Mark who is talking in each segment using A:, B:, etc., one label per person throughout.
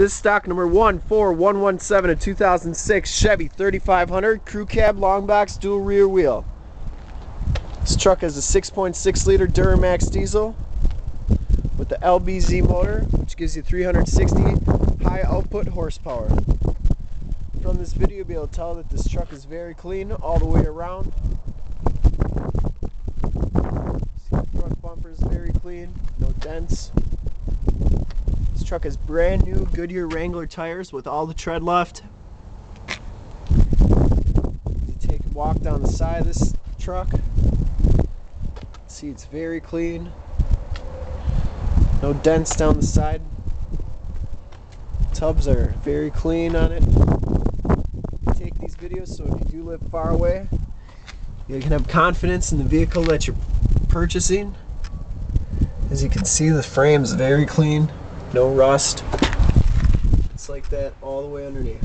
A: This stock number 14117 of 2006 Chevy 3500 Crew Cab Long Box Dual Rear Wheel. This truck has a 6.6 liter Duramax diesel with the LBZ motor which gives you 360 high output horsepower. From this video you'll be able to tell that this truck is very clean all the way around. Front bumper is very clean, no dents truck has brand new Goodyear Wrangler tires with all the tread left. You take a walk down the side of this truck. See it's very clean. No dents down the side. Tubs are very clean on it. Take these videos so if you do live far away, you can have confidence in the vehicle that you're purchasing. As you can see, the frame's very clean no rust. It's like that all the way underneath.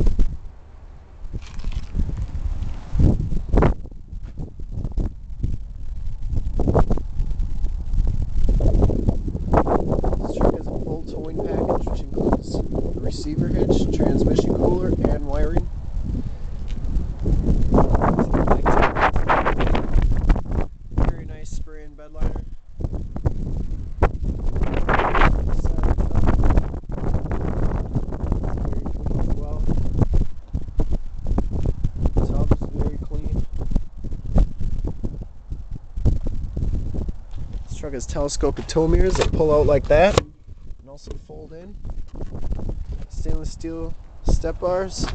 A: This truck has a full towing package which includes receiver hitch, transmission cooler, and wiring. Truck has telescopic tow mirrors that pull out like that and also fold in. Stainless steel step bars.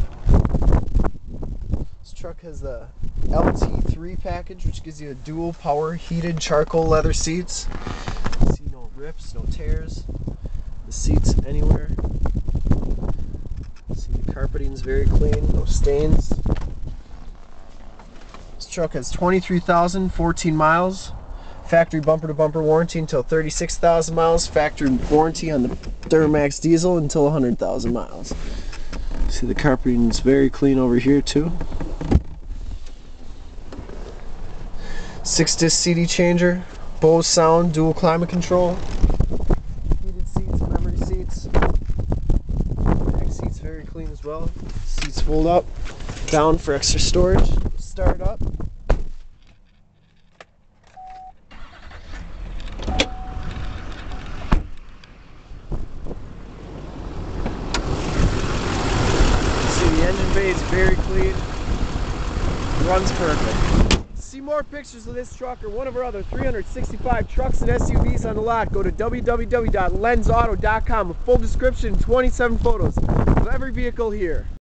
A: This truck has the LT3 package which gives you a dual power heated charcoal leather seats. See no rips, no tears. The seats anywhere. See the carpeting is very clean, no stains. This truck has 23,014 miles factory bumper to bumper warranty until 36,000 miles, factory warranty on the Duramax diesel until 100,000 miles. See the carpeting is very clean over here too. Six disc CD changer, Bose sound, dual climate control, heated seats, memory seats. Back seats very clean as well. Seats fold up, down for extra storage. Start up. Is very clean. Runs perfect. See more pictures of this truck or one of our other 365 trucks and SUVs on the lot, go to www.lenzauto.com. A full description 27 photos of every vehicle here.